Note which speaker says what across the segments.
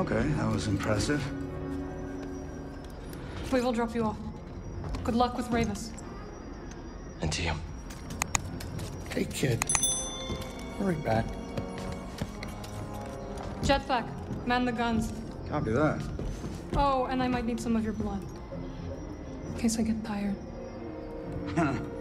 Speaker 1: Okay, that was impressive.
Speaker 2: We will drop you off. Good luck with Rayvis.
Speaker 3: And to you.
Speaker 4: Hey, kid. Hurry back.
Speaker 2: Jetpack, man the guns.
Speaker 1: Copy that.
Speaker 2: Oh, and I might need some of your blood. In case I get tired.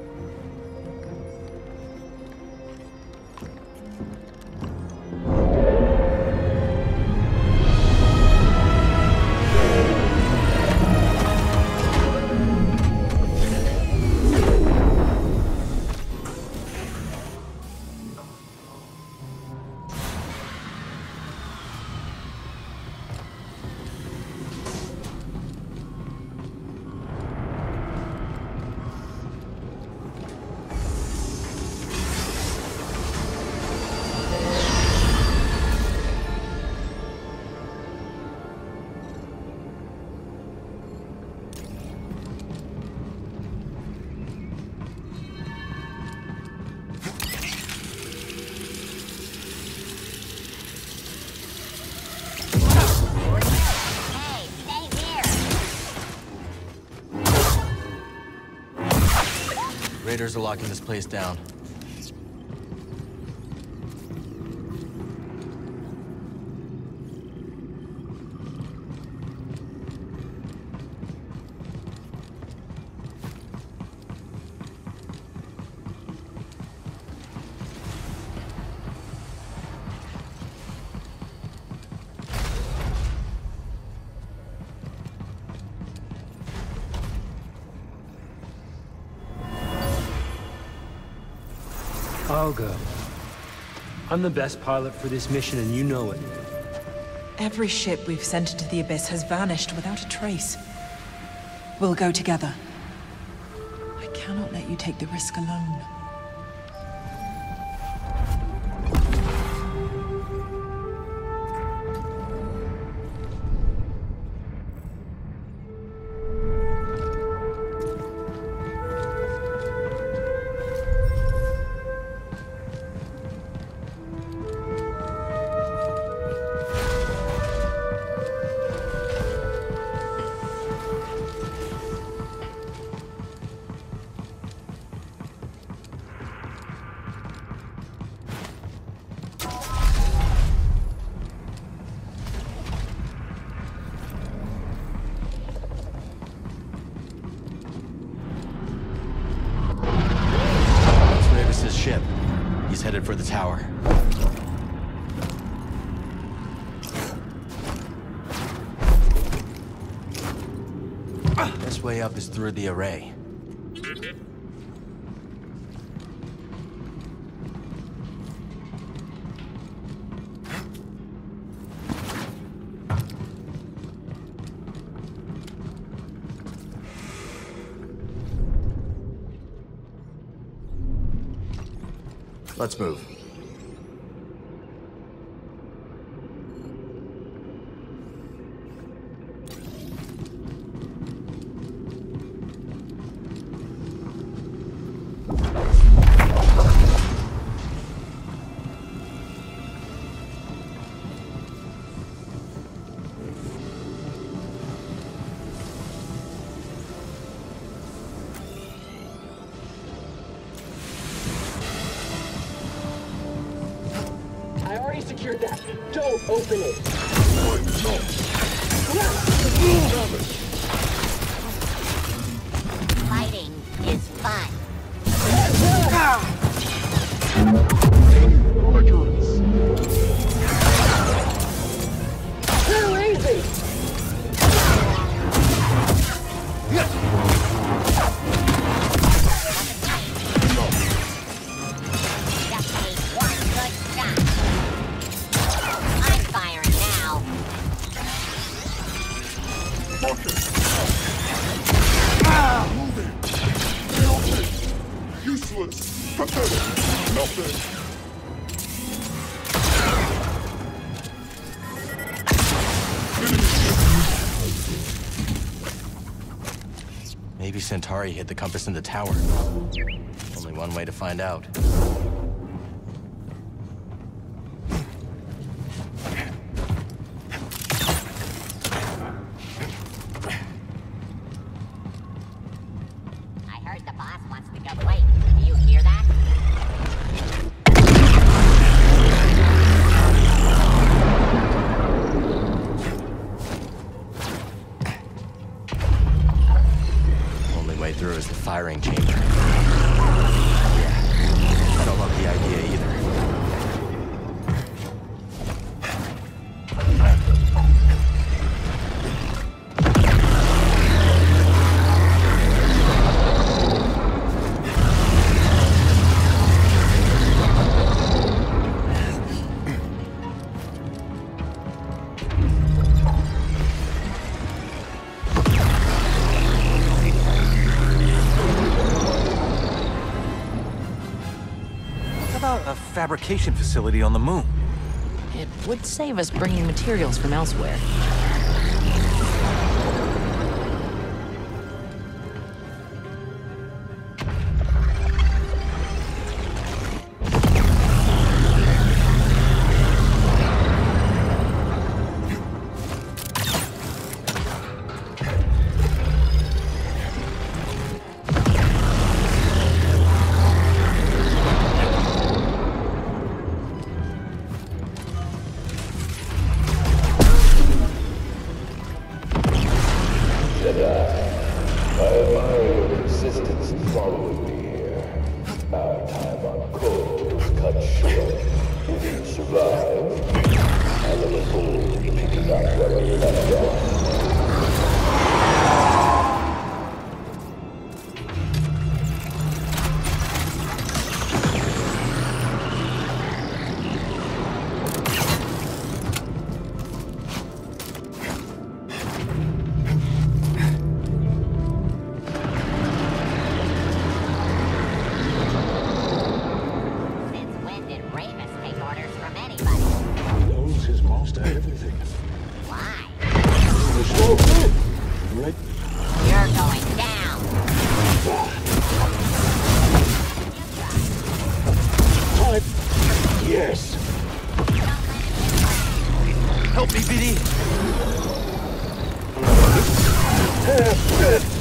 Speaker 3: Raiders are locking this place down.
Speaker 5: I'll go. I'm the best pilot for this mission, and you know it.
Speaker 6: Every ship we've sent into the Abyss has vanished without a trace. We'll go together. I cannot let you take the risk alone.
Speaker 3: The tower. This way up is through the array. Let's move.
Speaker 7: That. Don't open it.
Speaker 8: Fighting is fun.
Speaker 3: Maybe Santari hid the compass in the tower. Only one way to find out. firing chamber.
Speaker 9: fabrication facility on the moon.
Speaker 10: It would save us bringing materials from elsewhere.
Speaker 8: Yeah,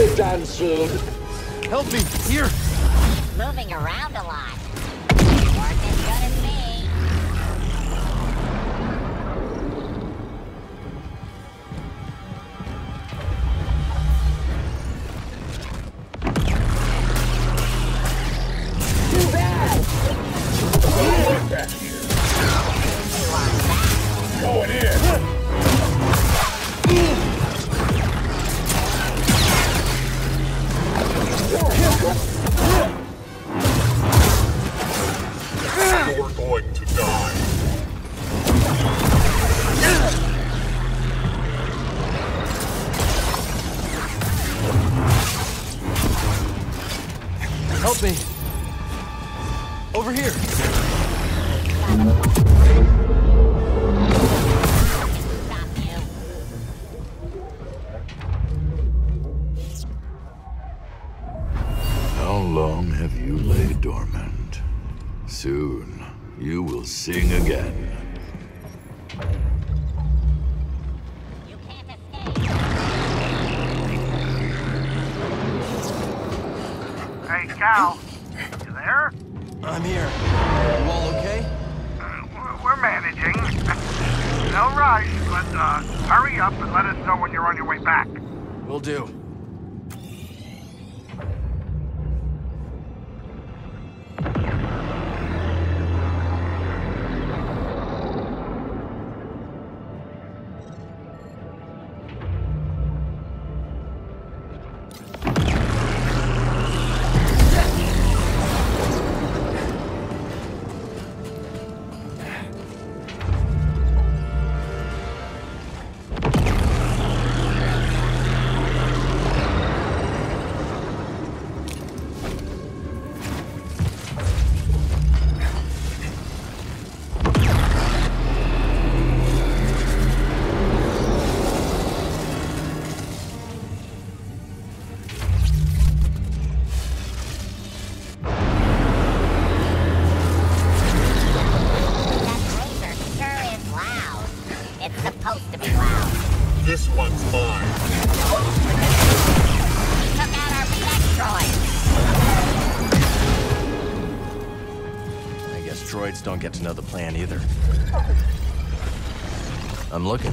Speaker 8: be done soon.
Speaker 3: Help me, here.
Speaker 11: Moving around a lot. You
Speaker 3: all okay?
Speaker 12: Uh, we're managing. no rush, but uh, hurry up and let us know when you're on your way back.
Speaker 3: Will do. Don't get to know the plan either. I'm looking.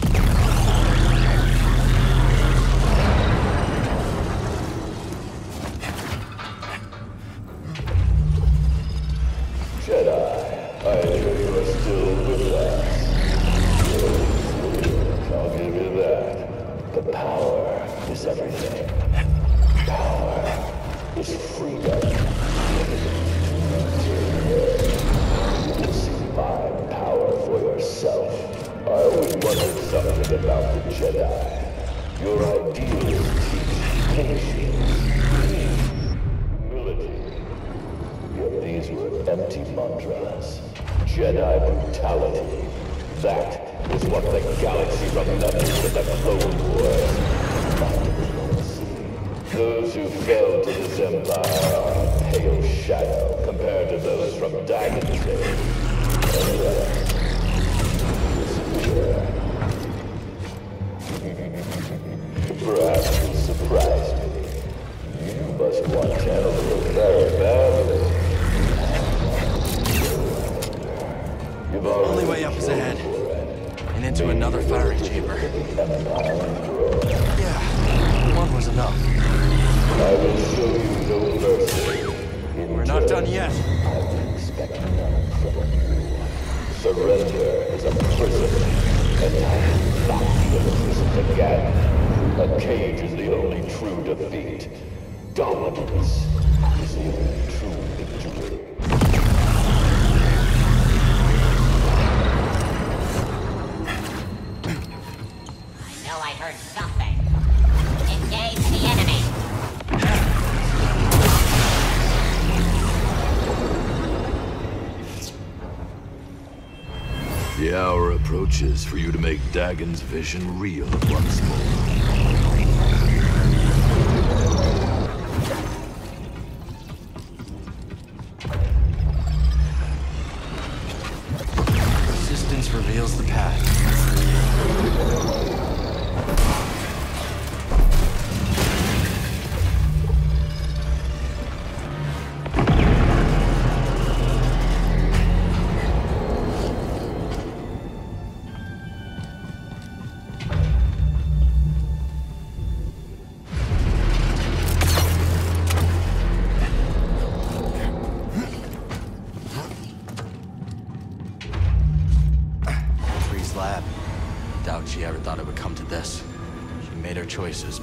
Speaker 10: About the Jedi. Your ideals teach patience, humility, Yet these were empty mantras. Jedi brutality. That is what the galaxy remembers in the Clone Wars. Those who fell to this empire are a pale shadow compared to those from Dagan's age. Surrender is a prison, and I am not the prison again. A cage is the only true defeat. Dominance is the only true victory.
Speaker 8: The
Speaker 11: hour approaches for you to make Dagan's vision real once more.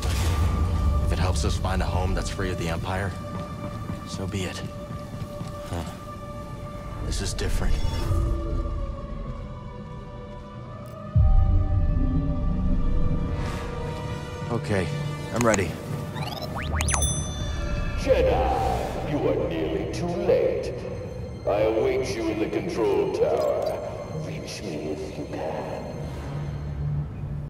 Speaker 3: If it helps us find a home that's free of the Empire, so be it. Huh. This is different. Okay, I'm ready.
Speaker 10: Jedi, you are nearly too late. I await you in the control tower. Reach me if you can.